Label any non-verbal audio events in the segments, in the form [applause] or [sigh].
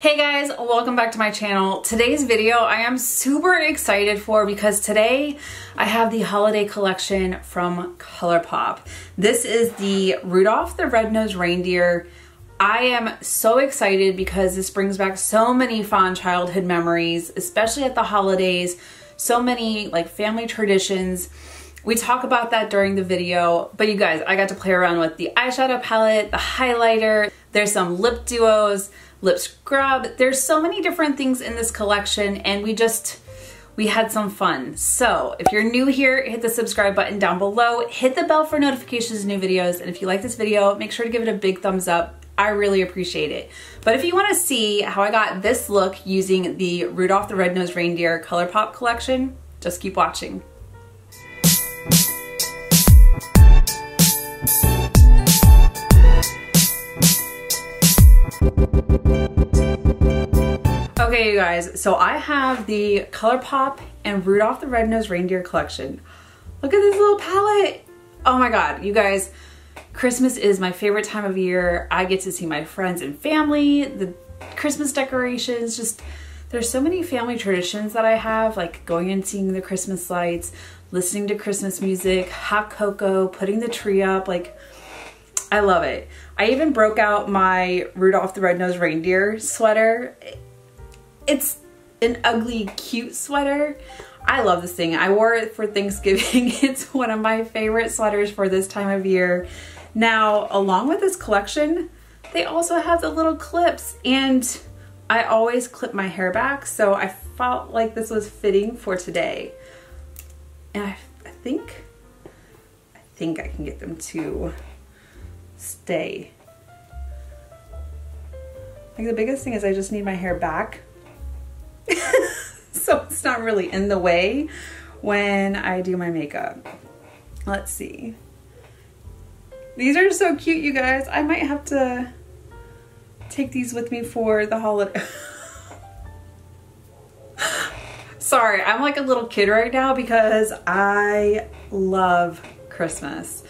Hey guys, welcome back to my channel. Today's video I am super excited for because today I have the holiday collection from ColourPop. This is the Rudolph the Red-Nosed Reindeer. I am so excited because this brings back so many fond childhood memories, especially at the holidays, so many like family traditions. We talk about that during the video, but you guys, I got to play around with the eyeshadow palette, the highlighter, there's some lip duos, lip scrub. There's so many different things in this collection and we just, we had some fun. So if you're new here, hit the subscribe button down below, hit the bell for notifications of new videos. And if you like this video, make sure to give it a big thumbs up. I really appreciate it. But if you wanna see how I got this look using the Rudolph the Red-Nosed Reindeer ColourPop collection, just keep watching. Okay, you guys, so I have the ColourPop and Rudolph the Red-Nosed Reindeer collection. Look at this little palette. Oh my God, you guys, Christmas is my favorite time of year. I get to see my friends and family, the Christmas decorations, just, there's so many family traditions that I have, like going and seeing the Christmas lights, listening to Christmas music, hot cocoa, putting the tree up, like, I love it. I even broke out my Rudolph the Red-Nosed Reindeer sweater it's an ugly, cute sweater. I love this thing. I wore it for Thanksgiving. [laughs] it's one of my favorite sweaters for this time of year. Now, along with this collection, they also have the little clips and I always clip my hair back, so I felt like this was fitting for today. And I, I think, I think I can get them to stay. Like the biggest thing is I just need my hair back [laughs] so it's not really in the way when I do my makeup. Let's see. These are so cute, you guys. I might have to take these with me for the holiday. [laughs] Sorry, I'm like a little kid right now because I love Christmas.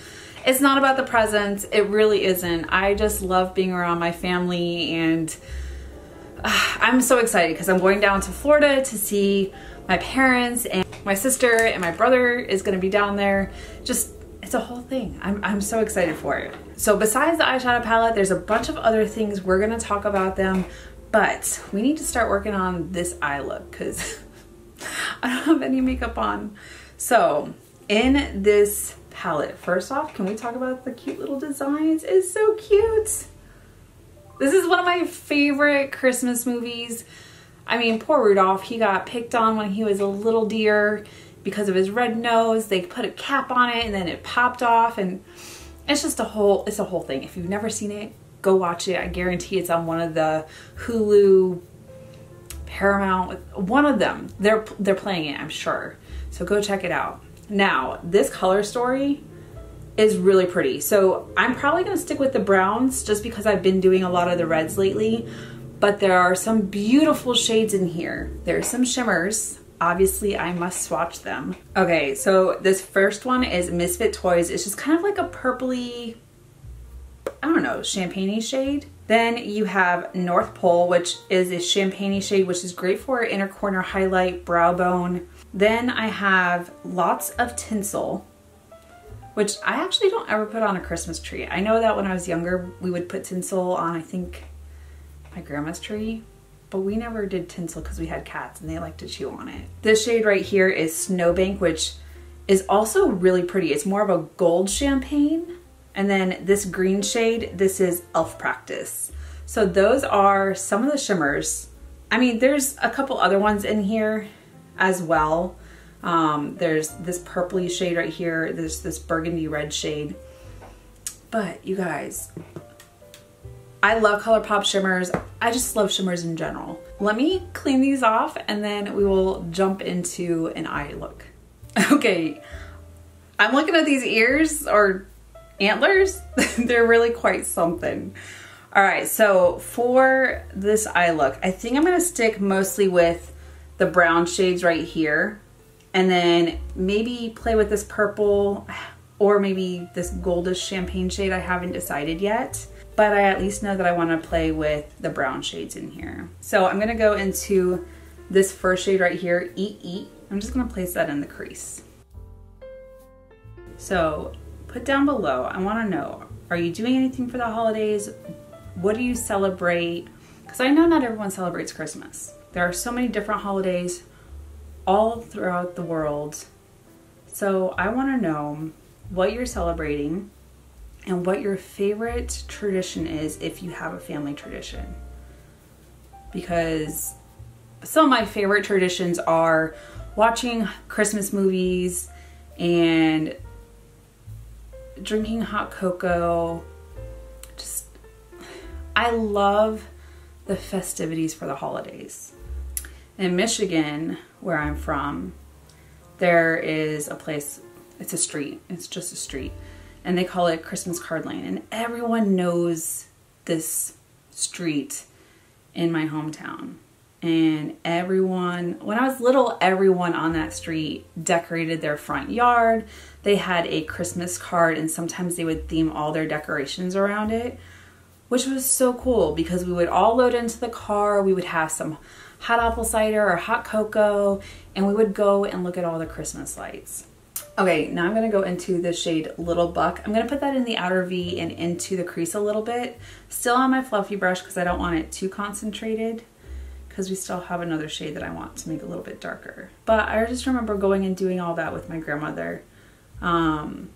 It's not about the presents. It really isn't. I just love being around my family and I'm so excited because I'm going down to Florida to see my parents and my sister and my brother is gonna be down there. Just, it's a whole thing. I'm, I'm so excited for it. So besides the eyeshadow palette, there's a bunch of other things. We're gonna talk about them, but we need to start working on this eye look because [laughs] I don't have any makeup on. So in this palette, first off, can we talk about the cute little designs? It's so cute. This is one of my favorite Christmas movies. I mean, poor Rudolph, he got picked on when he was a little deer because of his red nose. They put a cap on it and then it popped off and it's just a whole, it's a whole thing. If you've never seen it, go watch it. I guarantee it's on one of the Hulu, Paramount, one of them. They're, they're playing it, I'm sure. So go check it out. Now, this color story, is really pretty. So I'm probably gonna stick with the browns just because I've been doing a lot of the reds lately, but there are some beautiful shades in here. There's some shimmers. Obviously, I must swatch them. Okay, so this first one is Misfit Toys. It's just kind of like a purpley, I don't know, champagne shade. Then you have North Pole, which is a champagne shade, which is great for inner corner highlight, brow bone. Then I have lots of tinsel, which I actually don't ever put on a Christmas tree. I know that when I was younger, we would put tinsel on, I think, my grandma's tree, but we never did tinsel because we had cats and they like to chew on it. This shade right here is Snowbank, which is also really pretty. It's more of a gold champagne. And then this green shade, this is Elf Practice. So those are some of the shimmers. I mean, there's a couple other ones in here as well. Um, there's this purpley shade right here. There's this burgundy red shade. But you guys, I love ColourPop shimmers. I just love shimmers in general. Let me clean these off and then we will jump into an eye look. [laughs] Okay, I'm looking at these ears or antlers. [laughs] They're really quite something. All right, so for this eye look, I think I'm gonna stick mostly with the brown shades right here and then maybe play with this purple or maybe this goldish champagne shade I haven't decided yet. but I at least know that I want to play with the brown shades in here. So I'm to go into this first shade right here, Eat Eat. I'm just to place that in the crease. So put down below, I want to know, are you doing anything for the holidays? What do you celebrate? Because I know not everyone celebrates Christmas. There are so many different holidays all throughout the world. So I want to know what you're celebrating and what your favorite tradition is if you have a family tradition. Because some of my favorite traditions are watching Christmas movies and drinking hot cocoa. Just, I love the festivities for the holidays. In Michigan, where I'm from, there is a place, it's a street, it's just a street and they call it Christmas Card Lane. And everyone knows this street in my hometown. And everyone, when I was little, everyone on that street decorated their front yard. They had a Christmas card, and sometimes they would theme all their decorations around it, which was so cool because we would all load into the car. We would have some hot apple cider or hot cocoa, and we would go and look at all the Christmas lights. Okay, now I'm gonna go into the shade Little Buck. I'm gonna put that in the outer V and into the crease a little bit. Still on my fluffy brush because I don't want it too concentrated because we still have another shade that I want to make a little bit darker. But I just remember going and doing all that with my grandmother. Um,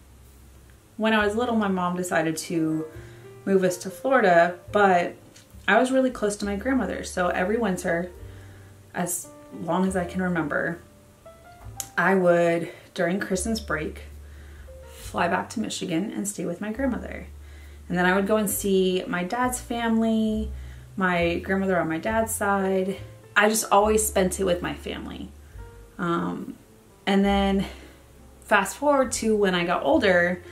when I was little, my mom decided to move us to Florida, but I was really close to my grandmother. So every winter, as long as I can remember, I would during Christmas break, fly back to Michigan and stay with my grandmother. And then I would go and see my dad's family, my grandmother on my dad's side. I just always spent it with my family. Um, and then fast forward to when I got older,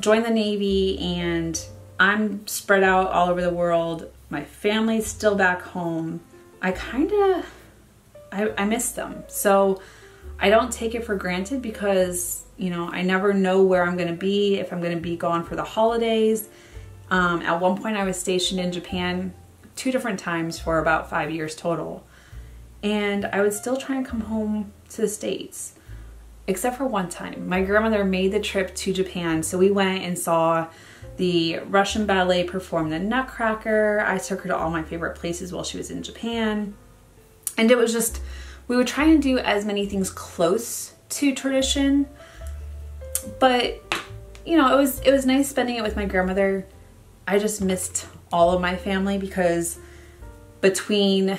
joined the Navy, and I'm spread out all over the world. My family's still back home. I kind of, I, I miss them. So I don't take it for granted because, you know, I never know where I'm going to be, if I'm going to be gone for the holidays. Um, at one point, I was stationed in Japan two different times for about five years total. And I would still try and come home to the States, except for one time. My grandmother made the trip to Japan, so we went and saw the Russian ballet performed the Nutcracker. I took her to all my favorite places while she was in Japan. And it was just we would try and do as many things close to tradition, but you know, it was it was nice spending it with my grandmother. I just missed all of my family because between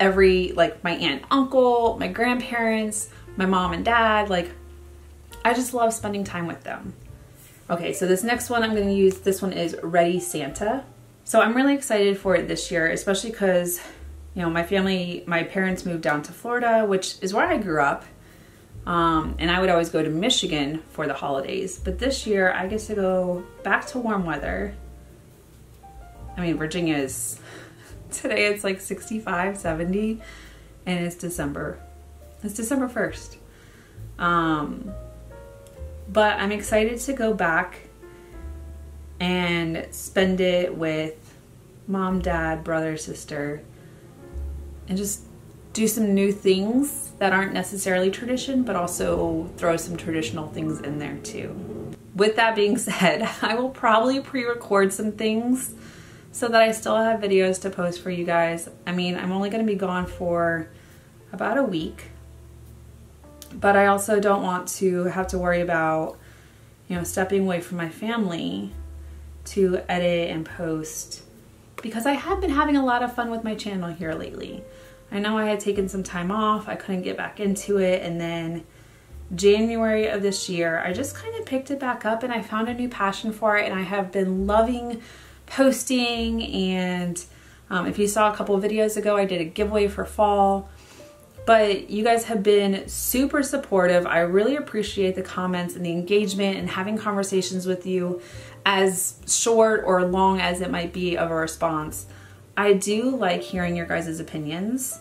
every like my aunt, uncle, my grandparents, my mom and dad, like I just love spending time with them. Okay, so this next one I'm going to use, this one is Ready Santa. So I'm really excited for it this year, especially because you know, my family, my parents moved down to Florida, which is where I grew up. Um, and I would always go to Michigan for the holidays. But this year I get to go back to warm weather. I mean, Virginia is, [laughs] today it's like 65, 70, and it's December. It's December 1st. Um, but I'm excited to go back and spend it with mom, dad, brother, sister, and just do some new things that aren't necessarily tradition, but also throw some traditional things in there too. With that being [laughs] said, I will probably pre-record some things so that I still have videos to post for you guys. I mean, I'm only gonna be gone for about a week, but I also don't want to have to worry about, you know, stepping away from my family to edit and post because I have been having a lot of fun with my channel here lately. I know I had taken some time off, I couldn't get back into it, and then January of this year, I just kind of picked it back up and I found a new passion for it, and I have been loving posting. And um, if you saw a couple videos ago, I did a giveaway for fall. But you guys have been super supportive. I really appreciate the comments and the engagement and having conversations with you as short or long as it might be of a response. I do like hearing your guys' opinions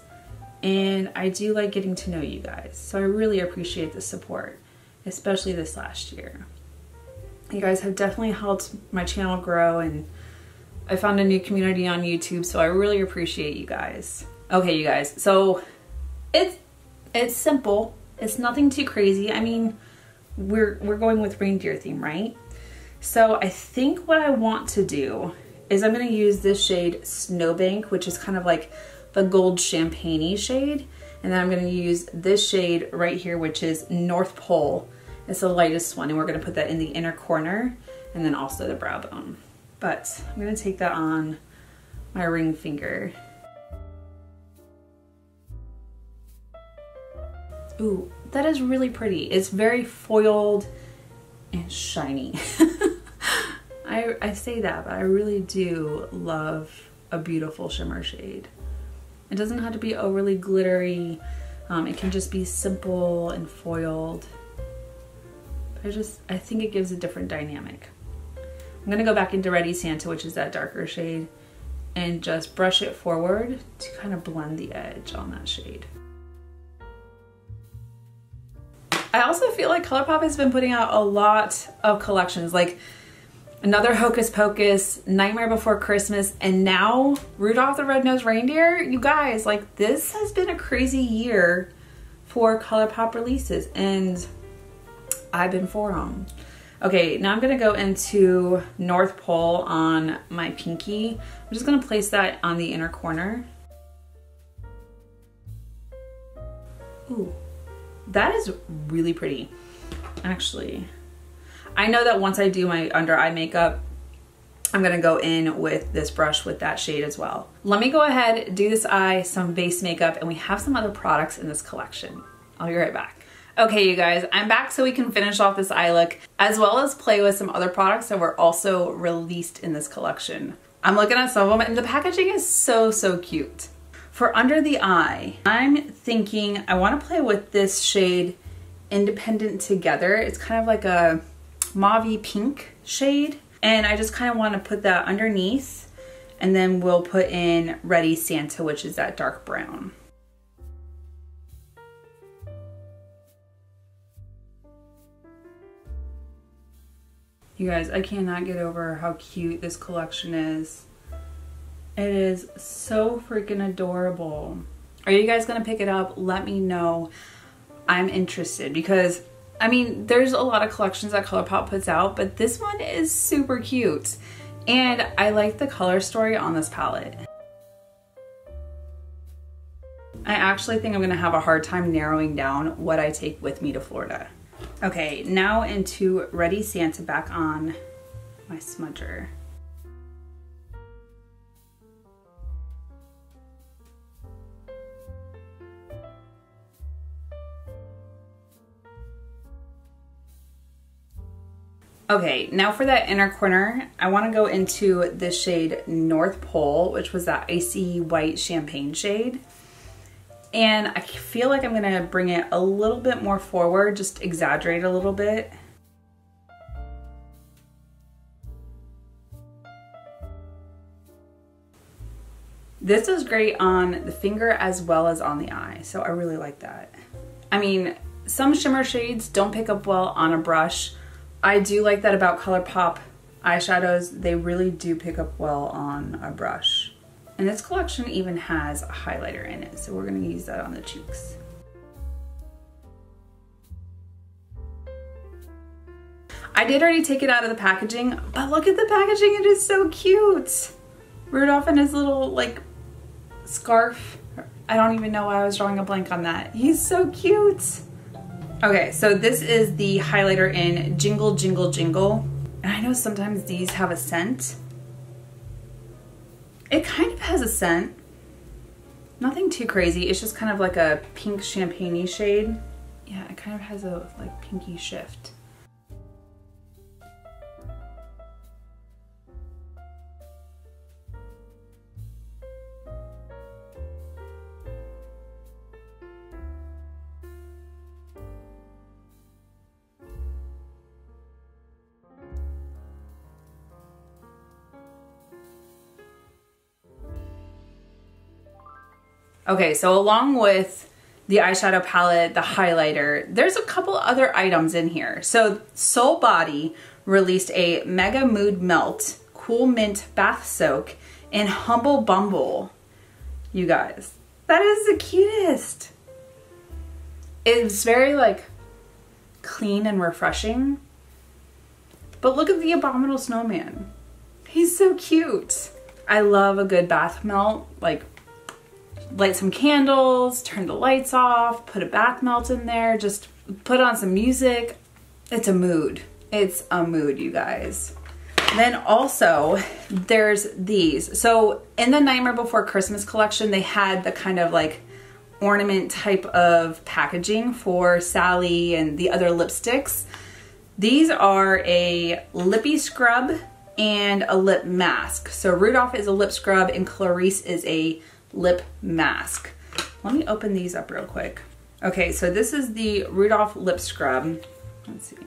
and I do like getting to know you guys. So I really appreciate the support, especially this last year. You guys have definitely helped my channel grow and I found a new community on YouTube, so I really appreciate you guys. Okay, you guys, so it's it's simple. It's nothing too crazy. I mean, we're we're going with reindeer theme, right? So I think what I want to do is I'm gonna use this shade Snowbank, which is kind of like the gold champagne shade. And then I'm gonna use this shade right here, which is North Pole. It's the lightest one, and we're gonna put that in the inner corner and then also the brow bone. But I'm gonna take that on my ring finger. Ooh, that is really pretty. It's very foiled and shiny. [laughs] I, I say that, but I really do love a beautiful shimmer shade. It doesn't have to be overly glittery. Um, it can just be simple and foiled. I just, I think it gives a different dynamic. I'm gonna go back into Ready Santa, which is that darker shade, and just brush it forward to kind of blend the edge on that shade. I also feel like ColourPop has been putting out a lot of collections, like another Hocus Pocus, Nightmare Before Christmas, and now Rudolph the Red-Nosed Reindeer. You guys, like this has been a crazy year for ColourPop releases, and I've been for them. Okay, now I'm gonna go into North Pole on my pinky. I'm just gonna place that on the inner corner. Ooh, that is really pretty. Actually, I know that once I do my under eye makeup, I'm gonna go in with this brush with that shade as well. Let me go ahead, do this eye, some base makeup, and we have some other products in this collection. I'll be right back. Okay, you guys, I'm back so we can finish off this eye look, as well as play with some other products that were also released in this collection. I'm looking at some of them and the packaging is so, so cute. For under the eye, I'm thinking I wanna play with this shade Independent Together. It's kind of like a mauve pink shade. And I just kind of wanna put that underneath and then we'll put in Ready Santa, which is that dark brown. You guys, I cannot get over how cute this collection is. It is so freaking adorable. Are you guys gonna pick it up? Let me know. I'm interested because, I mean, there's a lot of collections that ColourPop puts out, but this one is super cute. And I like the color story on this palette. I actually think I'm gonna have a hard time narrowing down what I take with me to Florida. Okay, now into Ready Santa back on my smudger. Okay, now for that inner corner, I wanna go into the shade North Pole, which was that icy white champagne shade. And I feel like I'm gonna bring it a little bit more forward, just exaggerate a little bit. This is great on the finger as well as on the eye, so I really like that. I mean, some shimmer shades don't pick up well on a brush. I do like that about ColourPop eyeshadows. They really do pick up well on a brush. And this collection even has a highlighter in it, so we're gonna use that on the cheeks. I did already take it out of the packaging, but look at the packaging, it is so cute. Rudolph and his little like scarf. I don't even know why I was drawing a blank on that. He's so cute. Okay, so this is the highlighter in Jingle Jingle Jingle. And I know sometimes these have a scent, it kind of has a scent. Nothing too crazy. It's just kind of like a pink champagne shade. Yeah, it kind of has a like pinky shift. Okay, so along with the eyeshadow palette, the highlighter, there's a couple other items in here. So Sol Body released a Mega Mood Melt Cool Mint Bath Soak in Humble Bumble. You guys, that is the cutest. It's very like clean and refreshing. But look at the Abominable Snowman. He's so cute. I love a good bath melt, like light some candles, turn the lights off, put a bath melt in there, just put on some music. It's a mood. It's a mood, you guys. Then also, there's these. So in the Nightmare Before Christmas collection, they had the kind of like ornament type of packaging for Sally and the other lipsticks. These are a lippy scrub and a lip mask. So Rudolph is a lip scrub and Clarice is a lip mask. Let me open these up real quick. Okay, so this is the Rudolph lip scrub. Let's see.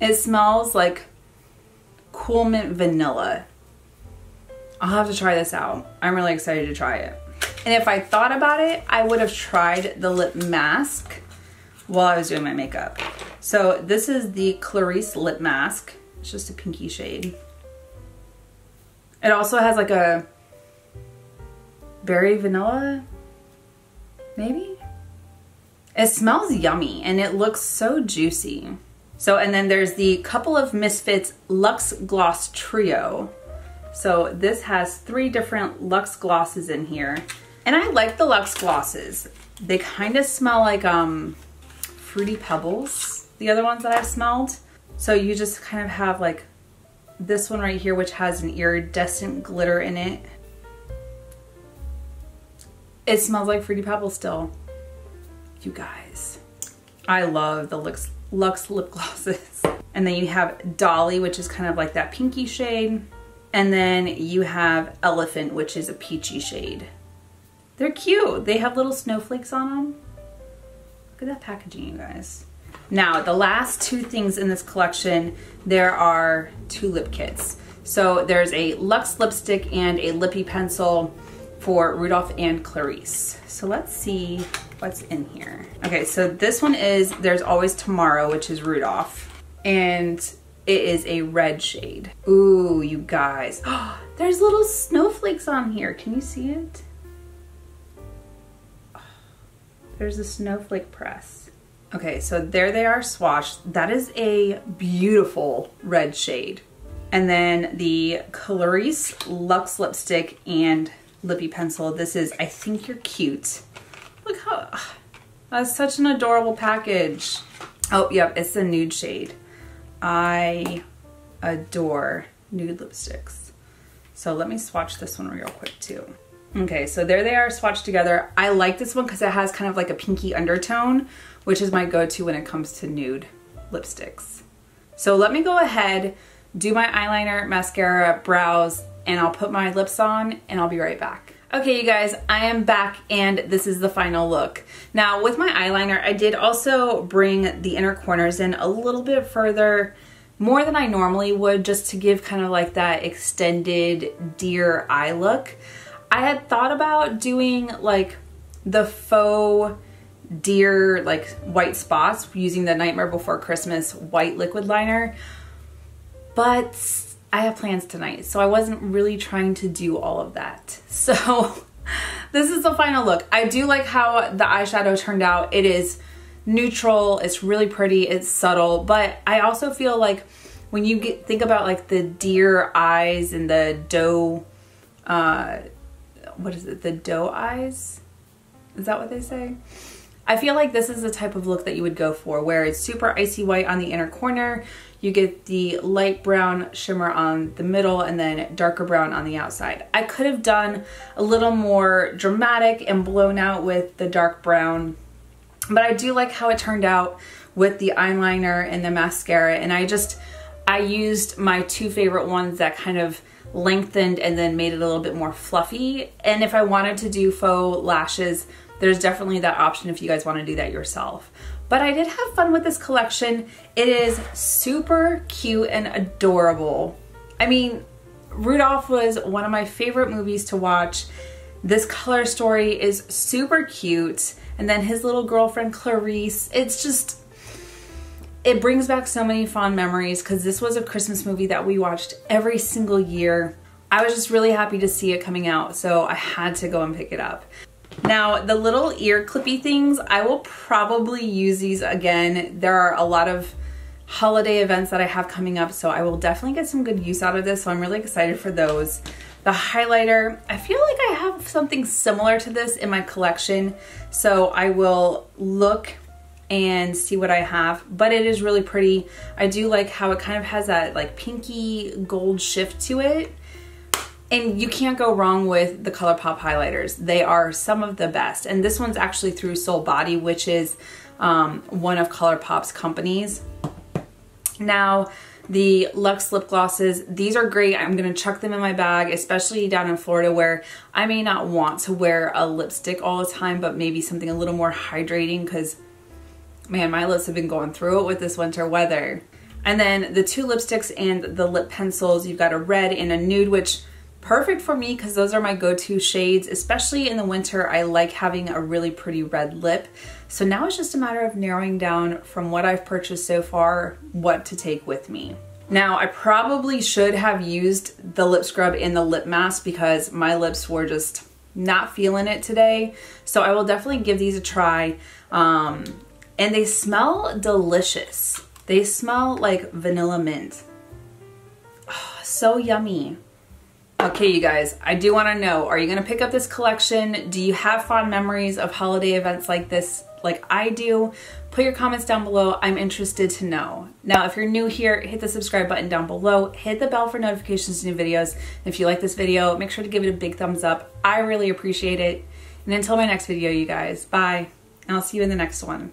It smells like cool mint vanilla. I'll have to try this out. I'm really excited to try it. And if I thought about it, I would have tried the lip mask while I was doing my makeup. So this is the Clarice lip mask. It's just a pinky shade. It also has like a berry vanilla, maybe? It smells yummy and it looks so juicy. So, and then there's the Couple of Misfits Luxe Gloss Trio. So this has three different Luxe glosses in here. And I like the Luxe glosses. They kind of smell like um, Fruity Pebbles, the other ones that I've smelled. So you just kind of have like this one right here, which has an iridescent glitter in it. It smells like Fruity Pebbles still. You guys. I love the Lux, Luxe lip [laughs] glosses. And then you have Dolly, which is kind of like that pinky shade. And then you have Elephant, which is a peachy shade. They're cute. They have little snowflakes on them. Look at that packaging, you guys. Now, the last two things in this collection, there are two lip kits. So there's a Luxe lipstick and a lippy pencil for Rudolph and Clarice. So let's see what's in here. Okay, so this one is There's Always Tomorrow, which is Rudolph. And it is a red shade. Ooh, you guys. Oh, [gasps] There's little snowflakes on here. Can you see it? There's a snowflake press. Okay, so there they are swatched. That is a beautiful red shade. And then the Clarice Luxe lipstick and lippy pencil. This is I Think You're Cute. Look how, ah, that's such an adorable package. Oh, yep, it's the nude shade. I adore nude lipsticks. So let me swatch this one real quick too. Okay, so there they are swatched together. I like this one because it has kind of like a pinky undertone, which is my go-to when it comes to nude lipsticks. So let me go ahead, do my eyeliner, mascara, brows, and I'll put my lips on and I'll be right back. Okay, you guys, I am back and this is the final look. Now, with my eyeliner, I did also bring the inner corners in a little bit further, more than I normally would, just to give kind of like that extended deer eye look. I had thought about doing like the faux deer like white spots using the Nightmare Before Christmas white liquid liner, but I have plans tonight, so I wasn't really trying to do all of that. [laughs] So this is the final look. I do like how the eyeshadow turned out. It is neutral, it's really pretty, it's subtle, but I also feel like when you get, think about like the deer eyes and the doe, uh, what is it, the doe eyes? Is that what they say? I feel like this is the type of look that you would go for where it's super icy white on the inner corner, you get the light brown shimmer on the middle and then darker brown on the outside. I could have done a little more dramatic and blown out with the dark brown, but I do like how it turned out with the eyeliner and the mascara and I just, I used my two favorite ones that kind of lengthened and then made it a little bit more fluffy. And if I wanted to do faux lashes, there's definitely that option if you guys want to do that yourself. But I did have fun with this collection. It is super cute and adorable. I mean, Rudolph was one of my favorite movies to watch. This color story is super cute. And then his little girlfriend, Clarice, it's just, it brings back so many fond memories because this was a Christmas movie that we watched every single year. I was just really happy to see it coming out, so I had to go and pick it up. Now, the little ear clippy things, I will probably use these again. There are a lot of holiday events that I have coming up, so I will definitely get some good use out of this, so I'm really excited for those. The highlighter, I feel like I have something similar to this in my collection, so I will look and see what I have, but it is really pretty. I do like how it kind of has that like pinky gold shift to it. And you can't go wrong with the ColourPop highlighters. They are some of the best. And this one's actually through Sol Body, which is um, one of ColourPop's companies. Now, the Luxe lip glosses, these are great. I'm gonna chuck them in my bag, especially down in Florida where I may not want to wear a lipstick all the time, but maybe something a little more hydrating because man, my lips have been going through it with this winter weather. And then the two lipsticks and the lip pencils, you've got a red and a nude, which perfect for me because those are my go-to shades, especially in the winter. I like having a really pretty red lip. So now it's just a matter of narrowing down from what I've purchased so far, what to take with me. Now, I probably should have used the lip scrub and the lip mask because my lips were just not feeling it today. So I will definitely give these a try. Um, and they smell delicious. They smell like vanilla mint. Oh, so yummy. Okay, you guys, I do want to know, are you to pick up this collection? Do you have fond memories of holiday events like this, like I do? Put your comments down below. I'm interested to know. Now, if you're new here, hit the subscribe button down below. Hit the bell for notifications to new videos. If you like this video, make sure to give it a big thumbs up. I really appreciate it. And until my next video, you guys, bye. And I'll see you in the next one.